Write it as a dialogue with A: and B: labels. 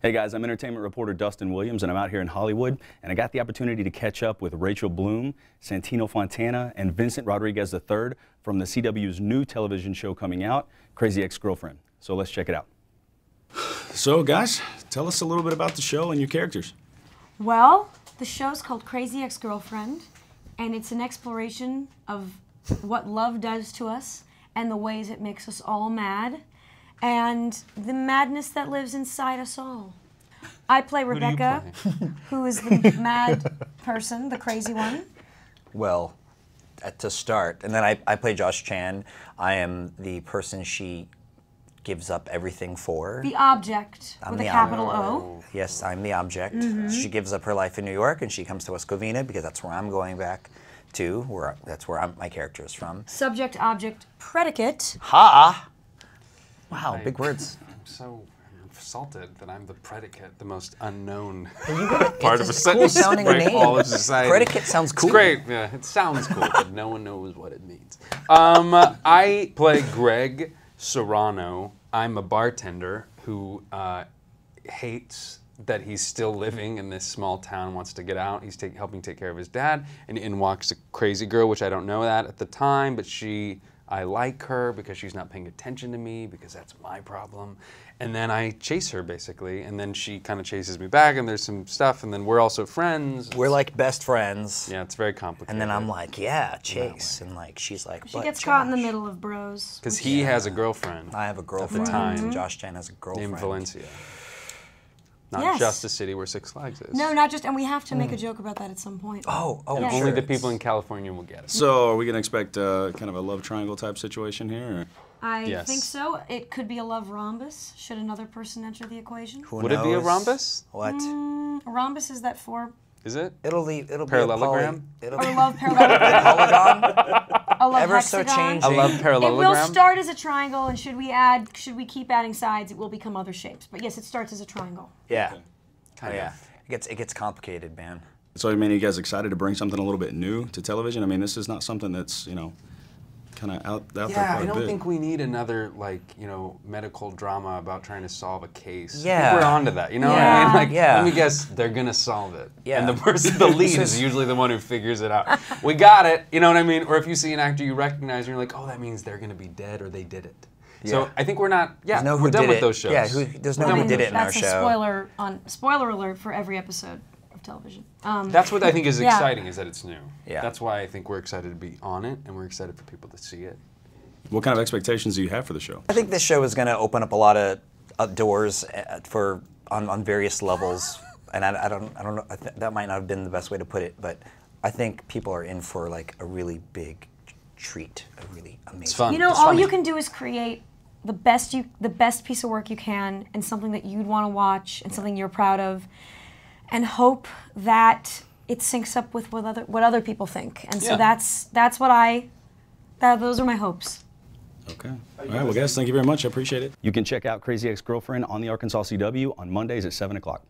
A: Hey guys, I'm entertainment reporter Dustin Williams, and I'm out here in Hollywood, and I got the opportunity to catch up with Rachel Bloom, Santino Fontana, and Vincent Rodriguez III from the CW's new television show coming out, Crazy Ex-Girlfriend. So let's check it out. So guys, tell us a little bit about the show and your characters.
B: Well, the show's called Crazy Ex Girlfriend, and it's an exploration of what love does to us and the ways it makes us all mad and the madness that lives inside us all. I play Rebecca, who is the mad person, the crazy one.
C: Well, uh, to start, and then I, I play Josh Chan. I am the person she gives up everything for.
B: The object
C: I'm
B: with a
C: the
B: capital
C: ob-
B: O.
C: Yes, I'm the object.
B: Mm-hmm.
C: She gives up her life in New York and she comes to West Covina because that's where I'm going back to. Where that's where I'm, my character is from.
B: Subject, object, predicate.
C: Ha! Wow, big words.
D: I'm so insulted that I'm the predicate, the most unknown
C: Part
D: of a sentence
C: sounding
D: right,
C: name.
D: all of society.
C: Predicate sounds cool.
D: It's great. Yeah, it sounds cool, but no one knows what it means. Um, I play Greg Serrano. I'm a bartender who uh, hates that he's still living in this small town, wants to get out. He's take, helping take care of his dad, and in walks a crazy girl, which I don't know that at the time, but she, I like her because she's not paying attention to me because that's my problem. And then I chase her basically, and then she kind of chases me back, and there's some stuff, and then we're also friends.
C: We're like best friends.
D: yeah, it's very complicated.
C: And then I'm like, yeah, Chase. And like, she's like,
B: She
C: but
B: gets caught in the middle of bros.
D: because he has a girlfriend
C: I have a girlfriend.
D: At the time.
C: and Josh Chan has a girlfriend.
D: named Valencia. Not
B: Yes.
D: just a city where Six Flags is.
B: No, not just, and we have to make a joke about that at some point.
C: Oh, oh,
B: Yeah.
C: sure.
D: Only the people in California will get it.
A: So are we gonna expect uh, kind of a love triangle type situation here? Or?
B: I
D: Yes.
B: think so. It could be a love rhombus, should another person enter the equation.
C: Who
D: Would it be a rhombus?
C: What?
B: Mm, a rhombus is that four,
D: Is it?
C: It'll leave. It'll
D: Parallelogram?
C: be a poly, it'll
B: or
C: be
B: love parallelogram,
C: polygon.
B: a love
C: Ever so
B: hexagon.
D: I
C: love
D: love
B: It will start as a triangle, and should we add, should we keep adding sides, it will become other shapes. But yes, it starts as a triangle.
C: Yeah. Oh,
D: Kind
C: yeah.
D: of.
C: It gets it gets complicated, man.
A: So I mean, are you guys excited to bring something a little bit new to television? I mean, this is not something that's you know, kind of out, out there
D: Yeah,
A: quite
D: I
A: a
D: don't
A: bit.
D: think we need another like you know medical drama about trying to solve a case.
C: Yeah.
D: we're onto that. You know what I mean? Like,
C: Yeah.
D: let me guess, they're gonna solve it.
C: Yeah.
D: And the person, the lead, is usually the one who figures it out. We got it. You know what I mean? Or if you see an actor you recognize, and you're like, oh, that means they're gonna be dead or they did it. So I think we're not. Yeah,
C: no
D: we're done with
C: it.
D: those shows.
C: Yeah, who- there's
D: We're
C: no who did it in our
B: That's a spoiler on spoiler alert for every episode of television. Um,
D: That's what I think is
B: Yeah.
D: exciting is that it's new.
C: Yeah.
D: That's why I think we're excited to be on it and we're excited for people to see it.
A: What kind of expectations do you have for the show?
C: I think this show is going to open up a lot of uh, doors uh, for on, on various levels, and I, I don't I don't know I th- that might not have been the best way to put it, but I think people are in for like a really big treat, a really amazing.
D: fun.
B: You know,
D: It's
B: all
C: funny.
B: you can do is create the best you the best piece of work you can and something that you'd want to watch and something you're proud of and hope that it syncs up with what other what other people think. And so
D: Yeah.
B: that's that's what I that those are my hopes.
A: Okay. All right. Well, guys, thank you very much. I appreciate it. You can check out Crazy Ex-Girlfriend on the Arkansas CW on Mondays at seven o'clock.